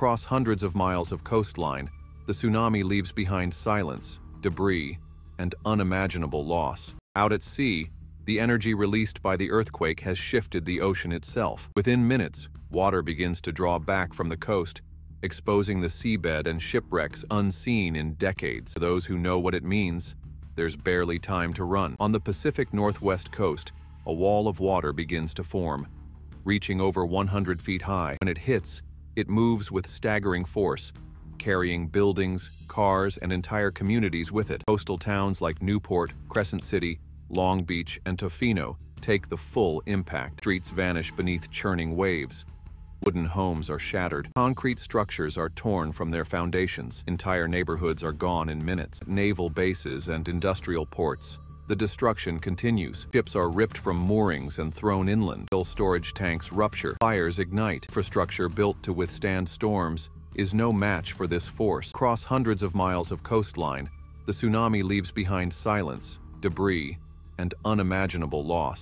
Across hundreds of miles of coastline, the tsunami leaves behind silence, debris, and unimaginable loss. Out at sea, the energy released by the earthquake has shifted the ocean itself. Within minutes, water begins to draw back from the coast, exposing the seabed and shipwrecks unseen in decades. To those who know what it means, there's barely time to run. On the Pacific Northwest coast, a wall of water begins to form, reaching over 100 feet high. When it hits, it moves with staggering force, carrying buildings, cars, and entire communities with it. Coastal towns like Newport, Crescent City, Long Beach, and Tofino take the full impact. Streets vanish beneath churning waves. Wooden homes are shattered. Concrete structures are torn from their foundations. Entire neighborhoods are gone in minutes. Naval bases and industrial ports. The destruction continues. Ships are ripped from moorings and thrown inland. Oil storage tanks rupture. Fires ignite. Infrastructure built to withstand storms is no match for this force. Across hundreds of miles of coastline, the tsunami leaves behind silence, debris, and unimaginable loss.